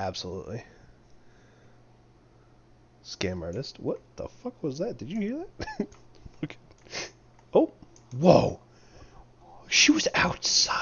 Absolutely. Scam artist. What the fuck was that? Did you hear that? okay. Oh, whoa. She was outside?